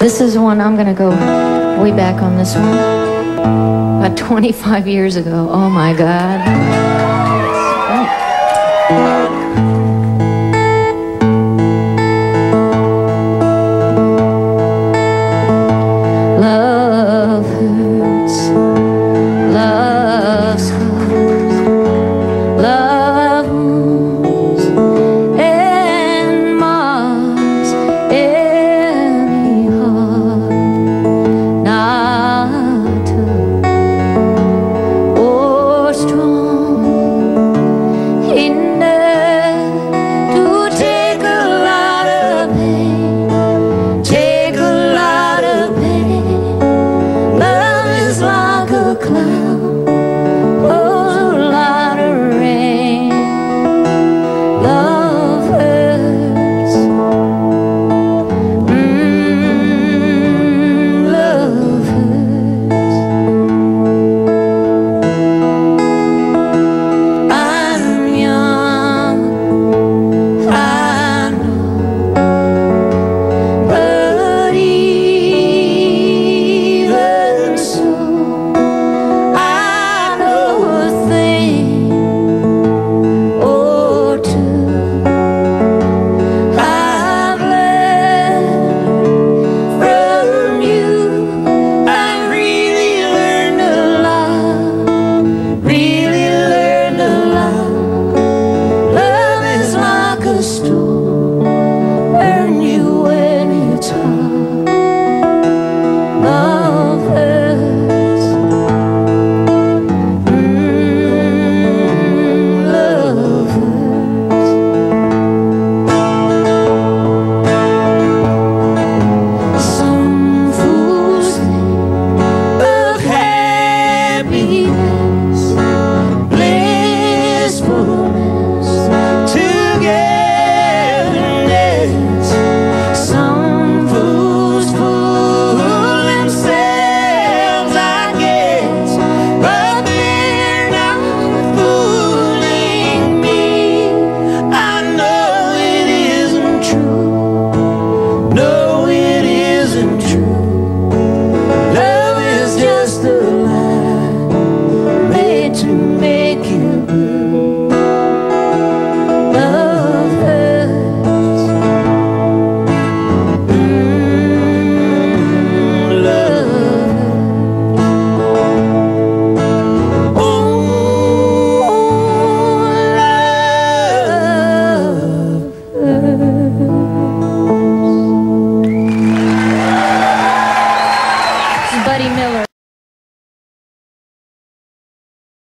This is one I'm going to go way back on this one. About 25 years ago. Oh my God. happy. to